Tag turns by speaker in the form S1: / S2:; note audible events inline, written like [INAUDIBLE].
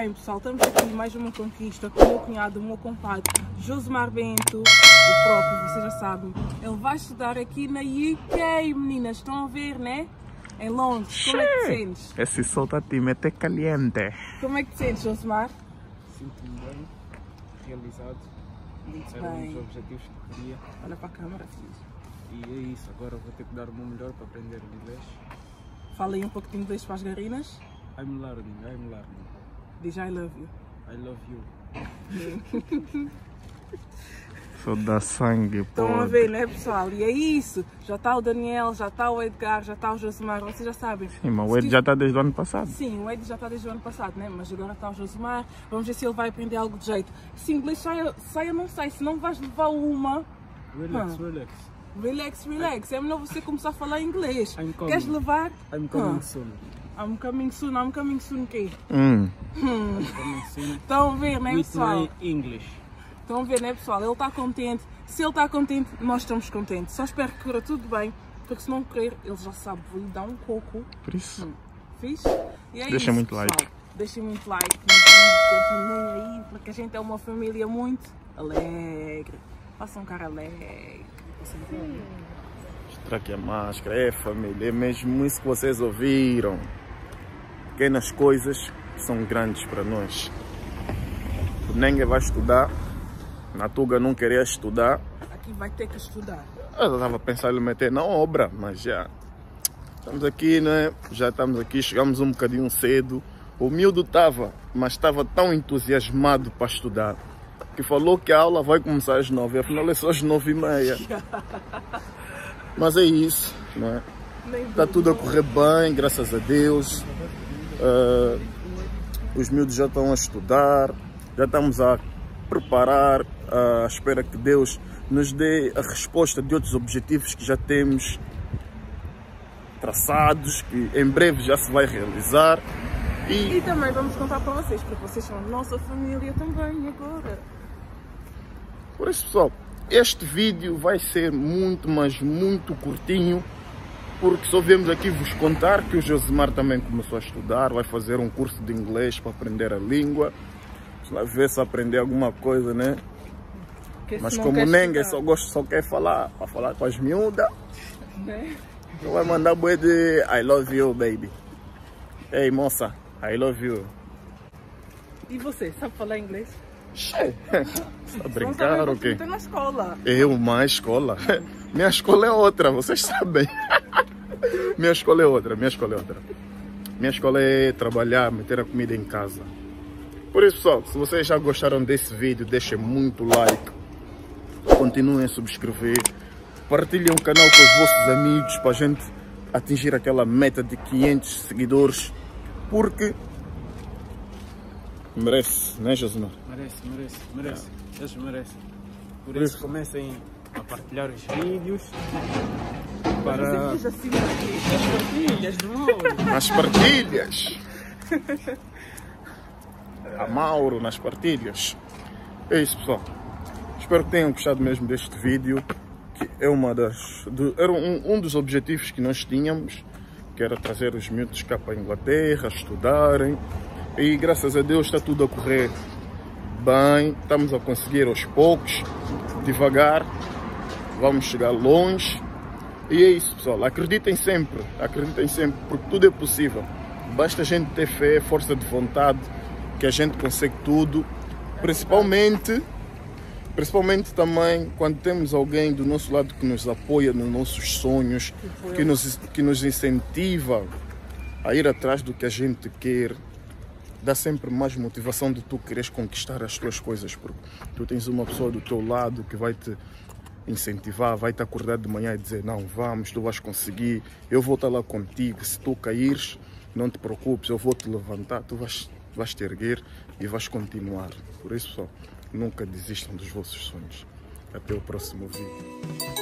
S1: bem, pessoal, estamos aqui mais uma conquista com o meu cunhado, o meu compadre, Josemar Bento, o próprio, vocês já sabem. Ele vai estudar aqui na UK, meninas, estão a ver, né? Em Londres. Como é que te sentes?
S2: Esse sol está te mete caliente.
S1: Como é que te sentes, Josemar?
S3: Sinto-me bem, realizado.
S1: Muito
S3: Era um dos
S1: bem.
S3: objetivos que queria.
S1: Olha para a câmera, filho.
S3: E é isso, agora vou ter que dar o meu melhor para aprender inglês.
S1: Fala aí um pouco de inglês para as garinas.
S3: I'm learning, I'm learning.
S1: Diz I love you.
S3: I love you. [LAUGHS]
S2: Só dá sangue, pô.
S1: Estão a ver, né, pessoal? E é isso. Já está o Daniel, já está o Edgar, já está o Josemar, vocês já sabem.
S2: Sim, mas o Ed já está desde o ano passado.
S1: Sim, o Ed já está desde o ano passado, né? Mas agora está o Josemar. Vamos ver se ele vai aprender algo de jeito. Se inglês sai, sai eu não sei. Se não vais levar uma,
S3: Relax,
S1: Ah.
S3: relax.
S1: relax, relax. É melhor você começar a falar inglês.
S3: I'm coming.
S1: Queres levar?
S3: I'm coming
S1: Ah.
S3: soon.
S1: I'm coming soon, I'm coming soon, quê?
S2: Hum. [LAUGHS]
S3: Soon.
S1: Estão a ver, né, pessoal?
S3: English.
S1: Estão a ver, né, pessoal? Ele está contente. Se ele está contente, nós estamos contentes. Só espero que corra tudo bem, porque se não correr, ele já sabe, vou lhe dar um coco.
S2: Por isso.
S1: Fiz? E é
S2: Deixa
S1: isso,
S2: muito
S1: pessoal.
S2: like.
S1: Deixem muito like, continuem aí, porque a gente é uma família muito alegre. Faça um cara alegre.
S2: Aqui a máscara. É, família. É mesmo isso que vocês ouviram. Pequenas coisas são grandes para nós. O Nengue vai estudar. Na Tuga não queria estudar.
S1: Aqui vai ter que estudar.
S2: Eu estava pensando em meter na obra, mas já. Estamos aqui, né? Já estamos aqui, chegamos um bocadinho cedo. O miúdo estava, mas estava tão entusiasmado para estudar que falou que a aula vai começar às nove, afinal é só às nove e meia. [LAUGHS] Mas é isso, né?
S1: Nem
S2: Está tudo a correr bem, graças a Deus. Ah, os miúdos já estão a estudar, já estamos a preparar, à espera que Deus nos dê a resposta de outros objetivos que já temos traçados, que em breve já se vai realizar. E
S1: E também vamos contar para vocês, porque vocês são nossa família também agora.
S2: por isso, pessoal, este vídeo vai ser muito, mas muito curtinho, porque só viemos aqui vos contar que o Josemar também começou a estudar, vai fazer um curso de inglês para aprender a língua. Lá ver se aprender alguma coisa, né?
S1: Porque
S2: Mas como
S1: estudar,
S2: só, gosta, só quer falar, para falar com as miúdas,
S1: né?
S2: então vai mandar boi de I love you, baby. Ei, moça, I love you.
S1: E você, sabe falar inglês?
S2: Che, [LAUGHS]
S1: Não
S2: brincar ou quê?
S1: Está na escola.
S2: Eu, uma escola. [LAUGHS] Minha escola é outra, vocês sabem. Minha escola é outra, minha escola é outra. Minha escola é trabalhar, meter a comida em casa. Por isso, pessoal, se vocês já gostaram desse vídeo, deixem muito like. Continuem a subscrever. Partilhem o canal com os vossos amigos para a gente atingir aquela meta de 500 seguidores. Porque merece, né, Josimar?
S3: Merece, merece, merece. Eles merecem. Por isso comecem a partilhar os vídeos para
S1: assim, as
S2: partilhas. A Mauro nas partilhas. É isso, pessoal. Espero que tenham gostado mesmo deste vídeo, que é uma das, do- era um, um dos objetivos que nós tínhamos, que era trazer os miúdos cá para a Inglaterra, estudarem. E graças a Deus está tudo a correr bem, estamos a conseguir aos poucos, devagar, vamos chegar longe. E é isso, pessoal. Acreditem sempre, acreditem sempre, porque tudo é possível. Basta a gente ter fé, força de vontade, que a gente consegue tudo. Principalmente, principalmente também quando temos alguém do nosso lado que nos apoia nos nossos sonhos, que nos, que nos incentiva a ir atrás do que a gente quer. Dá sempre mais motivação de tu quereres conquistar as tuas coisas, porque tu tens uma pessoa do teu lado que vai te incentivar, vai te acordar de manhã e dizer não, vamos, tu vais conseguir, eu vou estar lá contigo, se tu caíres, não te preocupes, eu vou te levantar, tu vais, vais te erguer e vais continuar. Por isso, pessoal, nunca desistam dos vossos sonhos. Até o próximo vídeo.